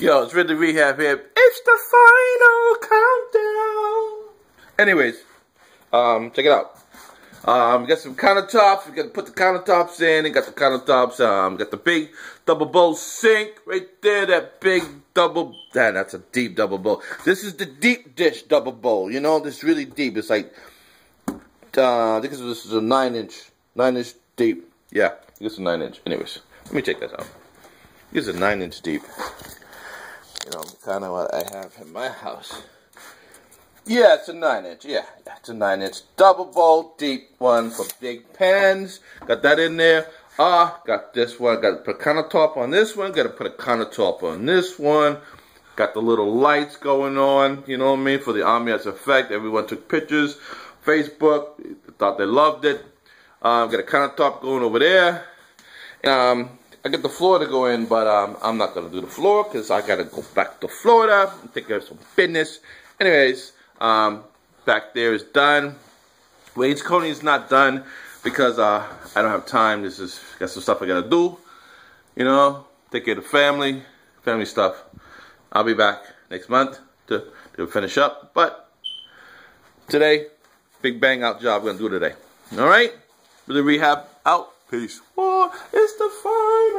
Yo, it's Ridley Rehab here. It's the final countdown. Anyways, um, check it out. Um, got some countertops. We got to put the countertops in. We got the countertops. Um, got the big double bowl sink right there. That big double. That that's a deep double bowl. This is the deep dish double bowl. You know, this really deep. It's like, uh, I think this is a nine inch, nine inch deep. Yeah, this is a nine inch. Anyways, let me check this out. This is a nine inch deep you know, kind of what I have in my house. Yeah, it's a 9 inch. Yeah, it's a 9 inch double bowl deep one for big pans. Got that in there. Ah, got this one. Got to put a countertop on this one. Got to put a countertop on this one. Got the little lights going on, you know what I mean, for the ambiance effect. Everyone took pictures. Facebook, thought they loved it. Um, got a countertop going over there. Um, I get the floor to go in, but um, I'm not going to do the floor because I got to go back to Florida and take care of some business. Anyways, um, back there is done. Wainscoting is not done because uh, I don't have time. This is got some stuff I got to do. You know, take care of the family, family stuff. I'll be back next month to, to finish up. But today, big bang out job I'm to do today. All right? The rehab out. Peace. What is the final?